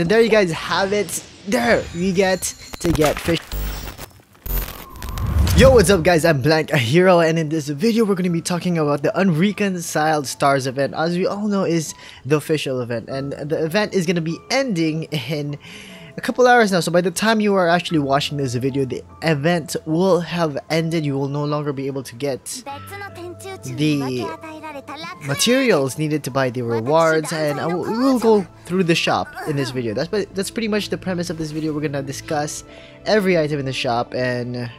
And there you guys have it. There, you get to get Fischl. Yo, what's up guys? I'm Blank, a hero, and in this video we're going to be talking about the Unreconciled Stars event. As we all know is the Fischl event, and the event is going to be ending in a couple hours now. So by the time you are actually watching this video, the event will have ended. You will no longer be able to get the materials needed to buy the rewards and I will, we will go through the shop in this video that's but that's pretty much the premise of this video we're gonna discuss every item in the shop and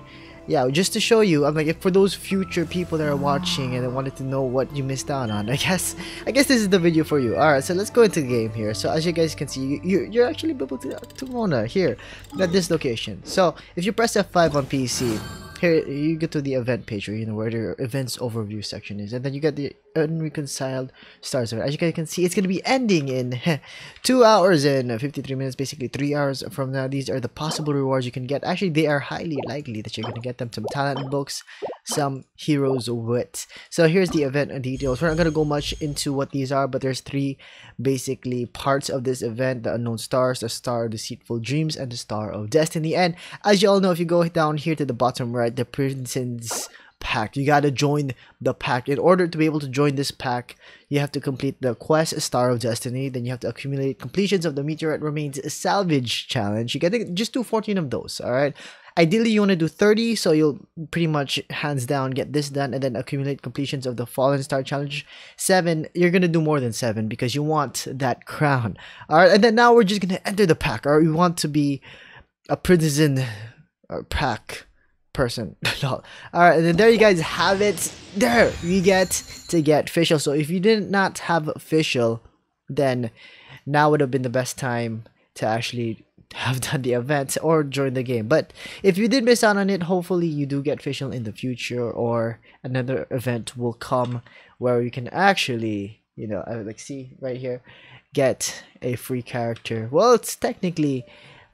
yeah, just to show you, I'm like, for those future people that are watching and they wanted to know what you missed out on, I guess, I guess this is the video for you. All right, so let's go into the game here. So as you guys can see, you, you're actually able to, to Mona here at this location. So if you press F5 on PC, here you get to the event page where you know where the events overview section is and then you get the unreconciled stars as you guys can see it's going to be ending in two hours and 53 minutes basically three hours from now. These are the possible rewards you can get. Actually they are highly likely that you're going to get them. Some talent books some Hero's Wit. So here's the event details. We're not going to go much into what these are but there's three basically parts of this event. The unknown stars the star of deceitful dreams and the star of destiny. And as you all know if you go down here to the bottom right the princess pack. You gotta join the pack. In order to be able to join this pack you have to complete the quest star of destiny. Then you have to accumulate completions of the meteorite remains salvage challenge. You gotta just do 14 of those all right ideally you want to do 30 so you'll pretty much hands down get this done and then accumulate completions of the fallen star challenge. Seven you're gonna do more than seven because you want that crown all right and then now we're just gonna enter the pack or we want to be a prison or pack person. all right, and then there you guys have it. There you get to get Fischl. So if you did not have Fischl, then now would have been the best time to actually have done the event or join the game. But if you did miss out on it, hopefully you do get Fischl in the future or another event will come where you can actually, you know, like see right here, get a free character. Well, it's technically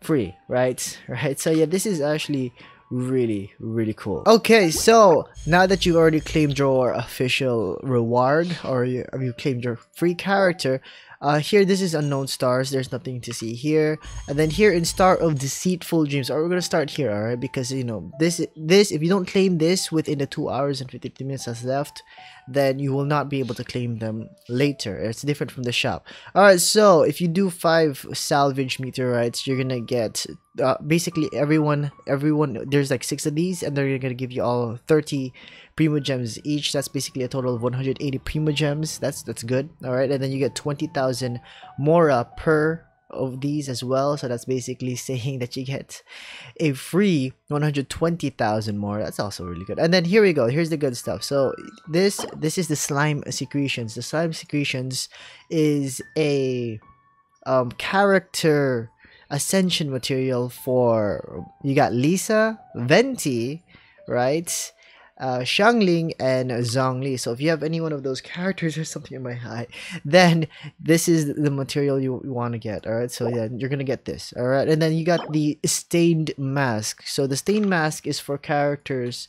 free, right? Right. So yeah, this is actually really really cool. Okay so now that you've already claimed your Fischl reward or you, you claimed your free character uh, here this is unknown stars. There's nothing to see here. And then here in star of deceitful dreams or we're gonna start here all right because you know this this if you don't claim this within the two hours and 50 minutes that's left then you will not be able to claim them later. It's different from the shop. All right so if you do five salvage meteorites you're gonna get uh, basically everyone everyone there's like six of these and they're gonna give you all 30 primogems each. That's basically a total of 180 primogems that's that's good. All right and then you get 20,000 mora per of these as well. So that's basically saying that you get a free 120,000 mora. That's also really good. And then here we go. Here's the good stuff. So this this is the slime secretions. The slime secretions is a um character ascension material for you got Lisa, Venti, right? Uh, Xiangling and Zhongli. So if you have any one of those characters or something in my eye, then this is the material you, you want to get. All right. So yeah, you're gonna get this. All right. And then you got the stained mask. So the stained mask is for characters,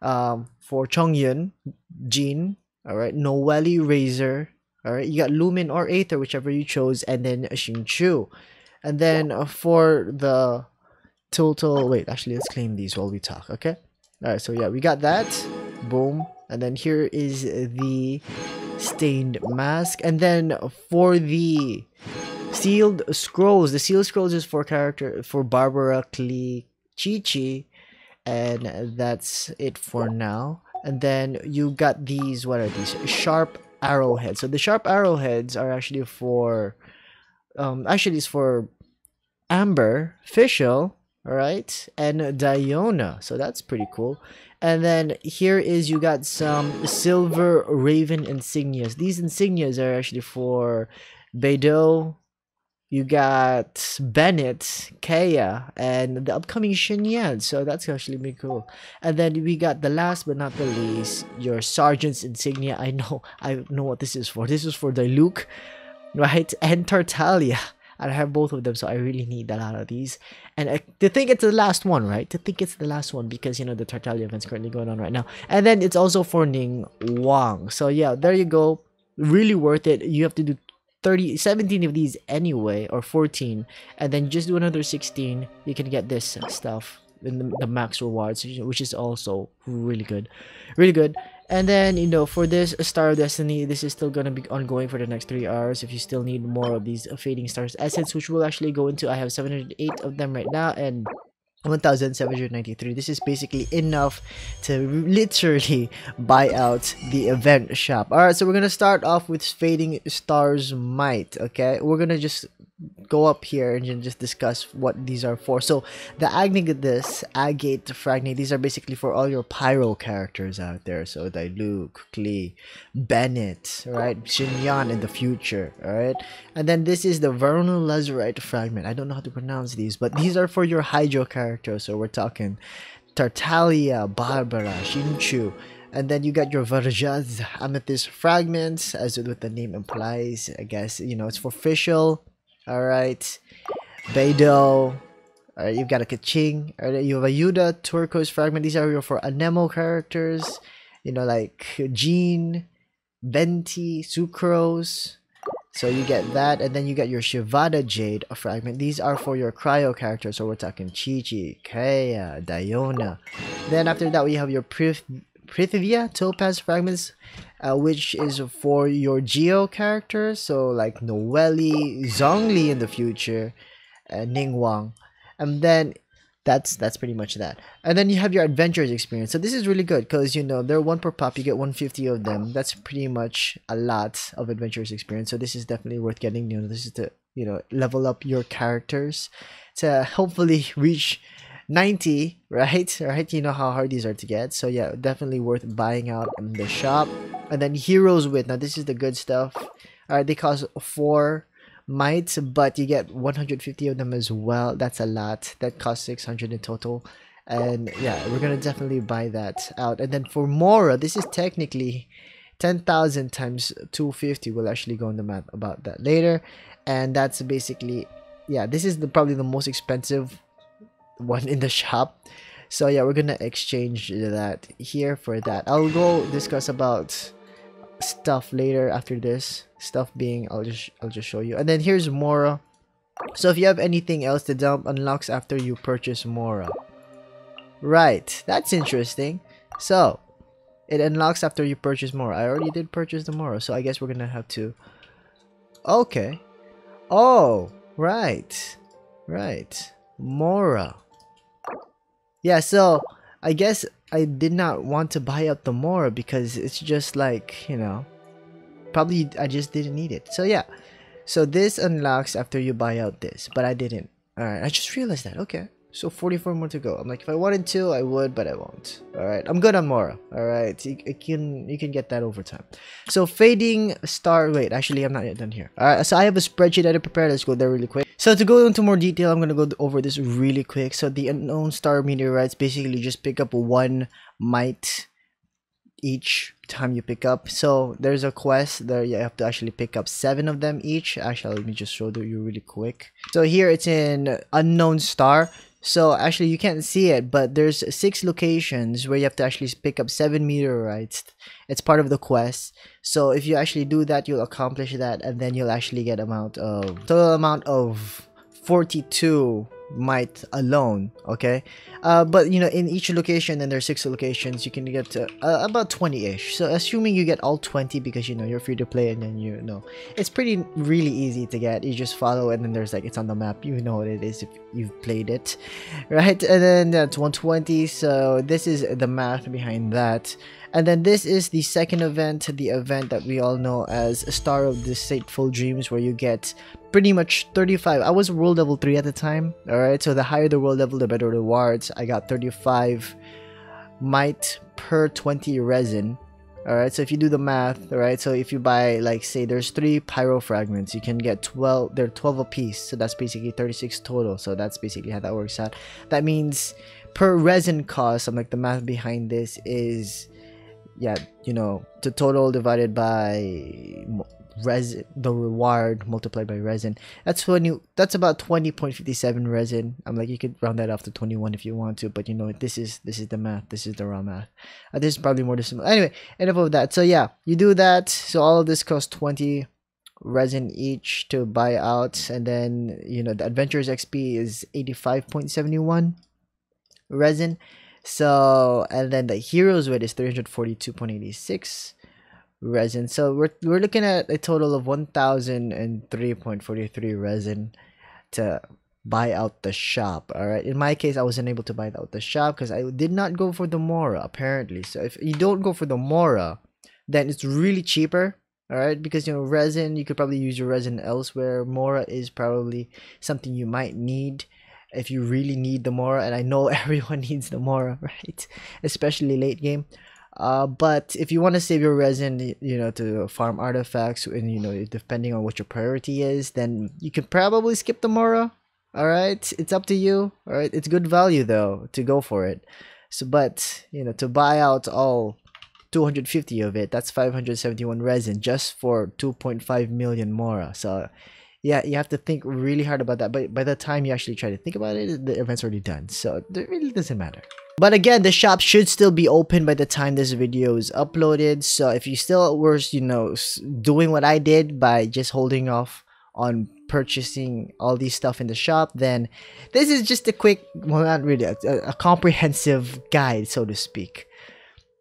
um, for Chongyun, Jin. All right. Noelle Razor. All right. You got Lumine or Aether, whichever you chose, and then Xingqiu. And then for the total, wait, actually, let's claim these while we talk, okay? All right, so yeah, we got that. Boom. And then here is the stained mask. And then for the sealed scrolls, the sealed scrolls is for character, for Barbara Qiqi. And that's it for now. And then you got these, what are these? Sharp arrowheads. So the sharp arrowheads are actually for, um, actually it's for Amber, Fischl, all right, and Diona. So that's pretty cool. And then here is you got some silver raven insignias. These insignias are actually for Beidou. You got Bennett, Kaeya, and the upcoming Xinyan. So that's actually pretty cool. And then we got the last but not the least, your Sergeant's insignia. I know, I know what this is for. This is for Diluc, right? And Tartaglia. I have both of them, so I really need a lot of these. And I, to think it's the last one, right? To think it's the last one because, you know, the Tartaglia event's currently going on right now. And then it's also for Ning Wang. So yeah, there you go. Really worth it. You have to do 30 17 of these anyway or 14 and then just do another 16 you can get this stuff in the, the max rewards which is also really good really good and then you know for this star of destiny this is still gonna be ongoing for the next three hours. If you still need more of these uh, fading stars essence which we'll actually go into i have 708 of them right now and 1793 this is basically enough to literally buy out the event shop. All right so we're gonna start off with fading stars might okay? We're gonna just go up here and just discuss what these are for. So the Agnidus, Agate, Fragment, these are basically for all your Pyro characters out there. So Luke, Klee, Bennett, right? Xinyan in the future, alright? And then this is the Varunada Lazurite Fragment. I don't know how to pronounce these, but these are for your Hydro characters. So we're talking Tartaglia, Barbara, Xingqiu, and then you got your Vajrada Amethyst Fragments, as with the name implies. I guess, you know, it's for Fischl Alright. Beidou. Alright, you've got a Keqing. Alright, you have a Vayuda Turquoise Fragment. These are your for Anemo characters. You know, like Jean, Venti, Sucrose. So you get that, and then you get your Shivada Jade fragment. These are for your cryo characters. So we're talking Qiqi, Kaeya, Diona. Then after that, we have your Prith Prithiva Topaz fragments uh, which is for your Geo characters, so like Noelle, Zhongli in the future, uh, Ningguang, and then that's that's pretty much that. And then you have your adventures experience. So this is really good because you know they're one per pop. You get 150 of them. That's pretty much a lot of adventures experience. So this is definitely worth getting. You know, this is to you know level up your characters to hopefully reach 90 right? Right? You know how hard these are to get. So yeah definitely worth buying out in the shop. And then Hero's Wit. Now this is the good stuff. All right they cost four mites but you get 150 of them as well. That's a lot. That costs 600 in total. And yeah we're gonna definitely buy that out. And then for mora this is technically 10,000 times 250 we'll actually go on the math about that later. And that's basically yeah this is the probably the most expensive one in the shop. So yeah we're gonna exchange that here for that. I'll go discuss about stuff later after this stuff being i'll just i'll just show you. And then here's mora. So if you have anything else to dump unlocks after you purchase mora. Right that's interesting. So it unlocks after you purchase mora. I already did purchase the mora so i guess we're gonna have to okay. Oh right right. Mora yeah, so I guess I did not want to buy up the Mora because it's just like, you know, probably I just didn't need it. So yeah, so this unlocks after you buy out this, but I didn't. Alright, I just realized that. Okay. So 44 more to go. I'm like, if I wanted to, I would, but I won't. All right, I'm good on Mora. All right, you, you, can you can get that over time. So fading star. Wait, actually, I'm not yet done here. All right, so I have a spreadsheet that I prepared. Let's go there really quick. So to go into more detail, I'm gonna go over this really quick. So the unknown star meteorites basically just pick up one might each time you pick up so there's a quest there you have to actually pick up seven of them each actually let me just show you really quick so here it's in unknown star so actually you can't see it, but there's six locations where you have to actually pick up seven meteorites. It's part of the quest. So if you actually do that, you'll accomplish that and then you'll actually get amount of total amount of 42 might alone okay? Uh, but you know in each location and there's six locations you can get to uh, about 20-ish so assuming you get all 20 because you know you're free to play and then you know it's pretty really easy to get. You just follow and then there's like it's on the map. You know what it is if you've played it right? And then that's 120 so this is the math behind that. And then this is the second event, the event that we all know as Star of the Deceitful Dreams, where you get pretty much 35. I was world level 3 at the time, alright? So the higher the world level, the better rewards. I got 35 might per 20 resin. Alright, so if you do the math, alright, so if you buy, like, say there's 3 pyro fragments, you can get 12, they're 12 a piece, so that's basically 36 total, so that's basically how that works out. That means per resin cost, I'm like, the math behind this is yeah you know the total divided by resin the reward multiplied by resin. That's when you that's about 20.57 resin. I'm like you could round that off to 21 if you want to but you know this is this is the math this is the raw math. Uh, this is probably more decimal anyway enough of that so yeah you do that. So all of this costs 20 resin each to buy out and then you know the adventures xp is 85.71 resin. So and then the Hero's Wit is 342.86 resin. So we're, we're looking at a total of 1003.43 resin to buy out the shop all right in my case i wasn't able to buy out the shop because i did not go for the mora apparently. So if you don't go for the mora then it's really cheaper all right because you know resin you could probably use your resin elsewhere. Mora is probably something you might need if you really need the mora and i know everyone needs the mora right? Especially late game uh, but if you want to save your resin you know to farm artifacts and you know depending on what your priority is then you can probably skip the mora all right it's up to you all right it's good value though to go for it. So but you know to buy out all 250 of it that's 571 resin just for 2.5 million mora. So yeah you have to think really hard about that. But by the time you actually try to think about it the event's already done. So it really doesn't matter but again the shop should still be open by the time this video is uploaded. So if you still were you know doing what i did by just holding off on purchasing all these stuff in the shop then this is just a quick well not really a, a comprehensive guide so to speak.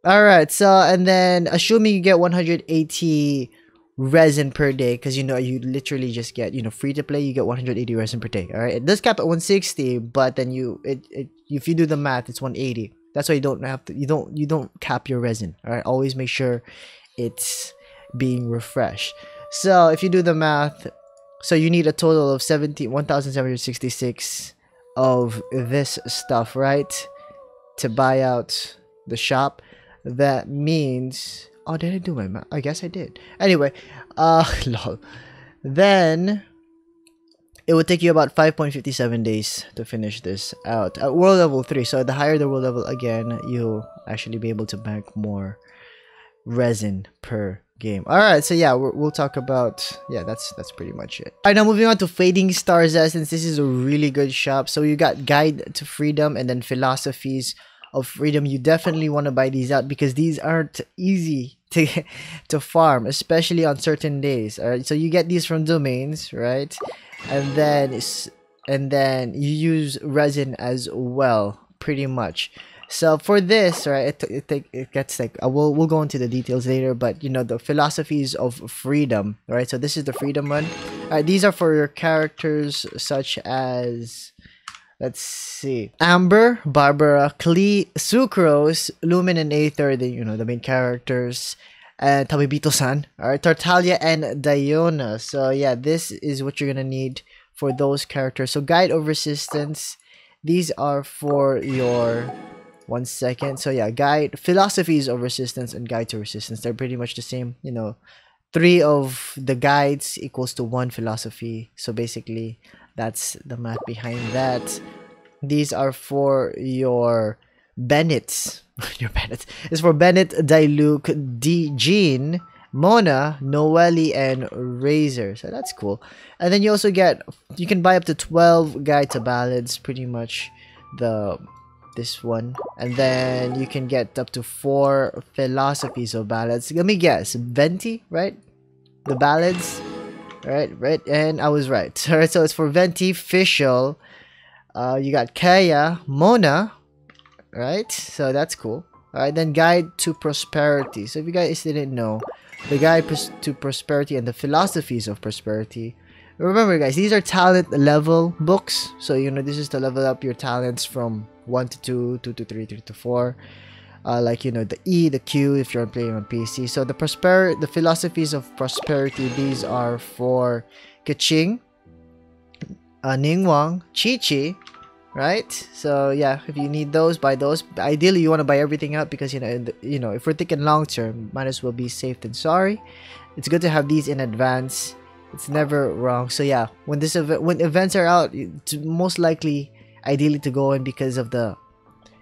All right so and then assuming you get 180 resin per day because you know you literally just get you know free to play you get 180 resin per day all right it does cap at 160 but then you it, it if you do the math it's 180 that's why you don't have to you don't you don't cap your resin all right always make sure it's being refreshed. So if you do the math so you need a total of 70 1766 of this stuff right? To buy out the shop. That means oh did i do my math i guess i did. Anyway uh lol. Then it would take you about 5.57 days to finish this out. At world level 3 so the higher the world level again you'll actually be able to bank more resin per game. All right so yeah we will talk about yeah that's that's pretty much it. All right now moving on to fading stars Essence. this is a really good shop. So you got guide to freedom and then philosophies of freedom. You definitely want to buy these out because these aren't easy to to farm especially on certain days. All right so you get these from domains right and then and then you use resin as well pretty much so for this right it, it, it gets like uh, we'll, we'll go into the details later but you know the philosophies of freedom right so this is the freedom one right these are for your characters such as Let's see. Amber, Barbara, Klee, Sucrose, Lumine, and Aether, the you know the main characters, and Tabibito-san, alright, Tartaglia and Diona. So yeah, this is what you're gonna need for those characters. So guide of resistance. These are for your one second. So yeah, guide philosophies of resistance and guide to resistance. They're pretty much the same, you know. Three of the guides equals to one philosophy. So basically, that's the math behind that. These are for your Bennett. your Bennett. It's for Bennett, Diluc, D Jean, Mona, Noelle, and Razor. So that's cool. And then you also get you can buy up to 12 guide to ballads, pretty much the this one. And then you can get up to four philosophies of ballads. Let me guess. Venti, right? The ballads. Right, right, and I was right. Alright, so it's for Venti, Fischl. Uh, you got Kaeya, Mona, right? So that's cool. Alright, then Guide to Prosperity. So if you guys didn't know, the Guide to Prosperity and the Philosophies of Prosperity. Remember guys, these are talent level books. So you know, this is to level up your talents from 1 to 2, 2 to 3, 3 to 4 uh, like you know the E, the Q if you're playing on PC. So the prosper the philosophies of prosperity these are for Keqing, uh, Ningguang, Qiqi, right? So yeah, if you need those, buy those. Ideally, you want to buy everything out because you know you know if we're thinking long term, might as well be safe than sorry. It's good to have these in advance. It's never wrong. So yeah, when this event when events are out, it's most likely ideally to go in because of the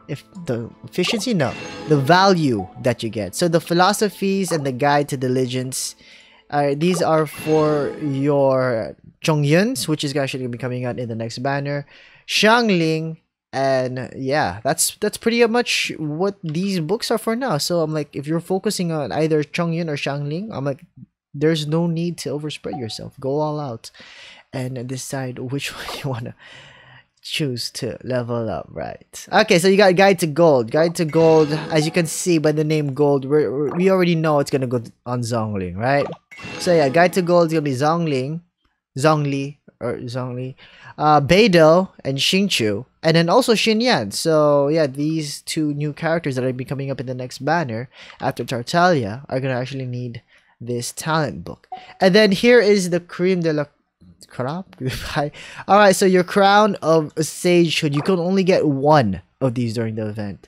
if the efficiency no the value that you get so the philosophies and the guide to diligence uh, these are for your Chongyuns, which is actually going to be coming out in the next banner Xiangling and yeah that's that's pretty much what these books are for now. So i'm like if you're focusing on either chongyun or xiangling i'm like there's no need to overspread yourself. Go all out and decide which one you want to choose to level up right? Okay so you got guide to gold. Guide to gold as you can see by the name gold we we already know it's gonna go on zhongling right? So yeah guide to gold is gonna be zhongling zhongli or zhongli uh beidou and xingqiu and then also xinyan. So yeah these two new characters that are be coming up in the next banner after tartaglia are gonna actually need this talent book. And then here is the cream de la crop. All right so your crown of sagehood you can only get one of these during the event.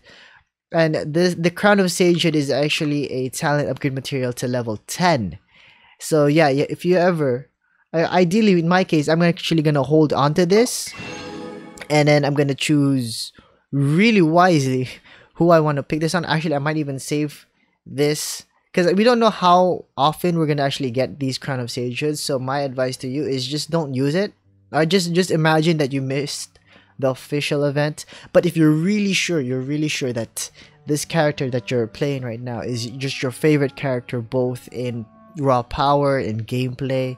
And this the crown of sagehood is actually a talent upgrade material to level 10 so yeah if you ever uh, ideally in my case i'm actually gonna hold on to this and then i'm gonna choose really wisely who i want to pick this on. Actually i might even save this because we don't know how often we're gonna actually get these crown of sagehoods so my advice to you is just don't use it. Or just just imagine that you missed the Fischl event. But if you're really sure you're really sure that this character that you're playing right now is just your favorite character both in raw power in gameplay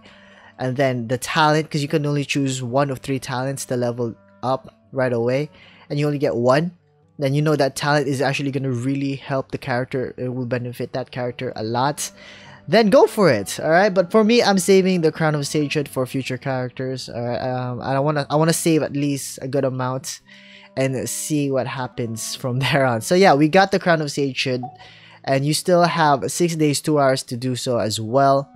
and then the talent because you can only choose one of three talents to level up right away and you only get one then you know that talent is actually going to really help the character it will benefit that character a lot. Then go for it all right but for me i'm saving the crown of sagehood for future characters all right um i want to i want to save at least a good amount and see what happens from there on. So yeah we got the crown of sagehood and you still have six days two hours to do so as well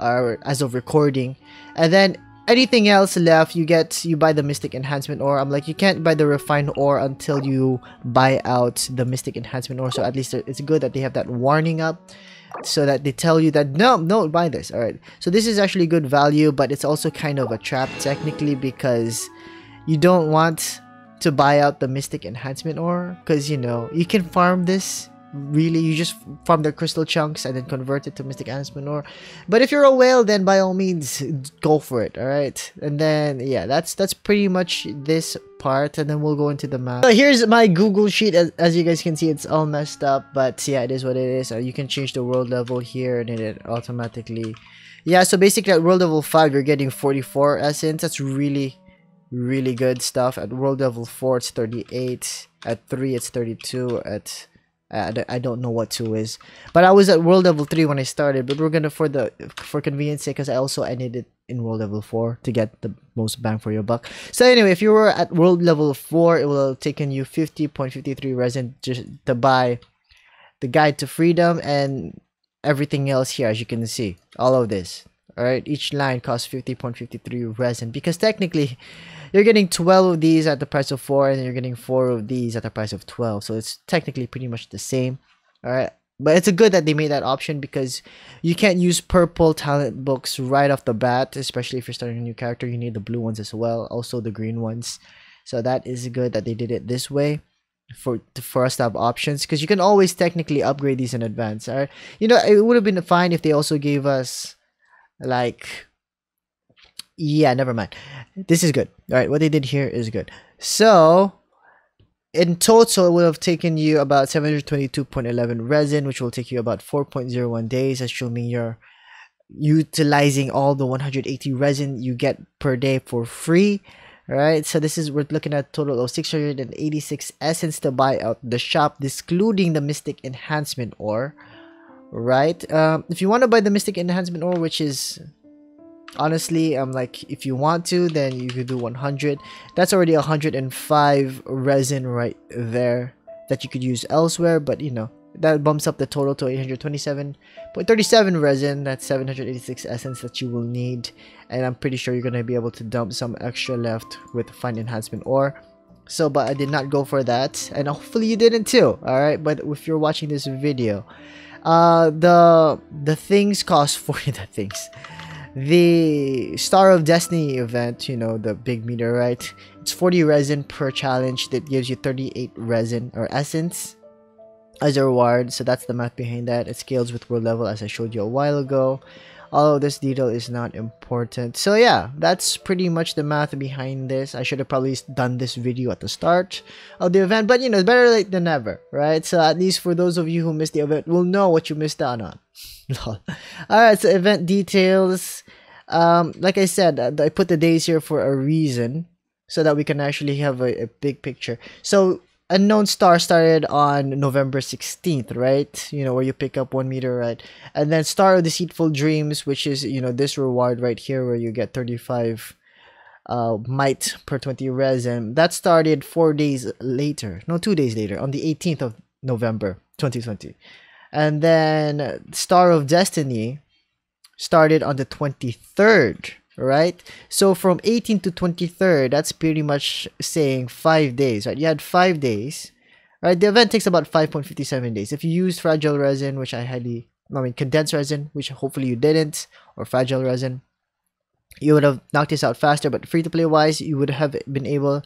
or as of recording. And then anything else left you get you buy the mystic enhancement ore. I'm like you can't buy the refined ore until you buy out the mystic enhancement ore. So at least it's good that they have that warning up so that they tell you that no no buy this. All right. So this is actually good value but it's also kind of a trap technically because you don't want to buy out the mystic enhancement ore because you know you can farm this really you just farm the crystal chunks and then convert it to mystic enhancement ore but if you're a whale then by all means go for it all right and then yeah that's that's pretty much this part and then we'll go into the map. So here's my google sheet. As, as you guys can see it's all messed up but yeah it is what it is. Uh, you can change the world level here and it automatically yeah so basically at world level 5 you're getting 44 essence. That's really really good stuff. At world level 4 it's 38 at 3 it's 32 at I don't know what 2 is. But I was at world level 3 when I started, but we're gonna for the for convenience sake because I also ended it in world level 4 to get the most bang for your buck. So anyway, if you were at world level 4, it will have taken you 50.53 resin just to buy the guide to freedom and everything else here as you can see. All of this. Alright, each line costs 50.53 resin. Because technically you're getting 12 of these at the price of 4 and you're getting 4 of these at the price of 12 so it's technically pretty much the same. All right but it's a good that they made that option because you can't use purple talent books right off the bat especially if you're starting a new character. You need the blue ones as well also the green ones. So that is good that they did it this way for for us to have options because you can always technically upgrade these in advance all right you know it would have been fine if they also gave us like yeah never mind. This is good all right? What they did here is good. So in total it would have taken you about 722.11 resin which will take you about 4.01 days assuming you're utilizing all the 180 resin you get per day for free all right? So this is we're looking at total of 686 essence to buy out the shop excluding the mystic enhancement ore right? Um if you want to buy the mystic enhancement ore which is honestly i'm like if you want to then you could do 100 that's already 105 resin right there that you could use elsewhere but you know that bumps up the total to 827.37 resin. That's 786 essence that you will need and i'm pretty sure you're gonna be able to dump some extra left with fine enhancement ore. So but i did not go for that and hopefully you didn't too all right but if you're watching this video uh the the things cost 40 the things the Star of Destiny event, you know, the big meteorite, it's 40 resin per challenge that gives you 38 resin or essence as a reward. So that's the math behind that. It scales with world level as I showed you a while ago. Although this detail is not important. So yeah, that's pretty much the math behind this. I should have probably done this video at the start of the event, but you know, better late than never, right? So at least for those of you who missed the event will know what you missed out on. Alright, so event details. Um, like I said, uh, I put the days here for a reason so that we can actually have a, a big picture. So unknown star started on November 16th, right? You know, where you pick up one meteorite. And then Star of Deceitful Dreams, which is, you know, this reward right here where you get 35 uh, might per 20 resin. That started four days later. No, two days later, on the 18th of November 2020. And then Star of Destiny started on the 23rd right? So from 18 to 23rd, that's pretty much saying five days, right? You had five days, right? The event takes about 5.57 days. If you use fragile resin, which I highly, I mean, condensed resin, which hopefully you didn't, or fragile resin, you would have knocked this out faster. But free to play wise, you would have been able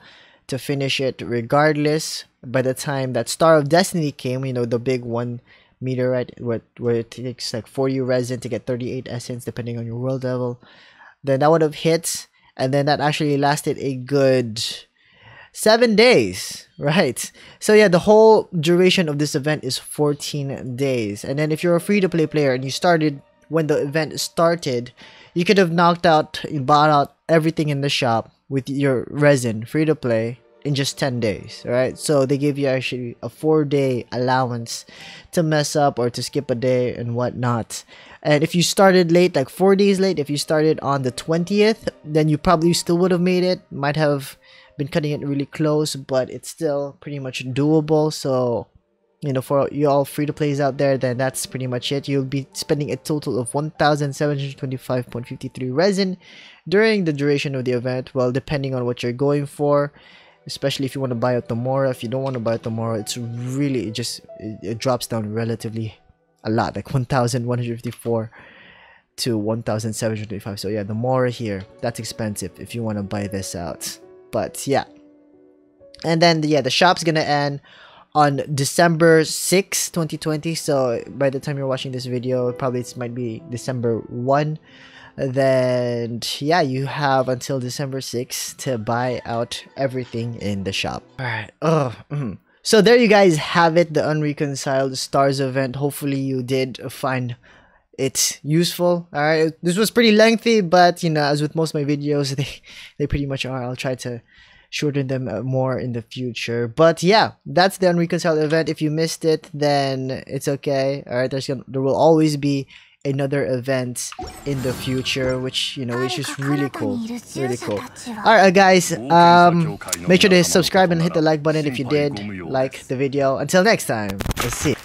to finish it regardless. By the time that Star of Destiny came, you know, the big one meteorite, where, where it takes like 40 resin to get 38 essence, depending on your world level then that would have hit and then that actually lasted a good seven days right? So yeah the whole duration of this event is 14 days. And then if you're a free-to-play player and you started when the event started you could have knocked out bought out everything in the shop with your resin free to play in just 10 days right? So they give you actually a four day allowance to mess up or to skip a day and whatnot. And if you started late like four days late if you started on the 20th then you probably still would have made it. Might have been cutting it really close but it's still pretty much doable. So you know for you all free to plays out there then that's pretty much it. You'll be spending a total of 1725.53 resin during the duration of the event. Well depending on what you're going for especially if you want to buy it Tomorrow. If you don't want to buy it Tomorrow, it's really it just it, it drops down relatively a lot, like 1,154 to 1,725. So yeah, the Mora here, that's expensive if you want to buy this out. But yeah. And then yeah, the shop's gonna end on December 6, 2020. So by the time you're watching this video, probably it might be December 1 then yeah you have until december 6th to buy out everything in the shop. All right oh mm. so there you guys have it the unreconciled stars event. Hopefully you did find it useful. All right this was pretty lengthy but you know as with most of my videos they they pretty much are. I'll try to shorten them uh, more in the future. But yeah that's the unreconciled event. If you missed it then it's okay. All right there's gonna, there will always be another event in the future which you know which is really cool. really cool. all right guys um make sure to subscribe and hit the like button if you did like the video. Until next time let's see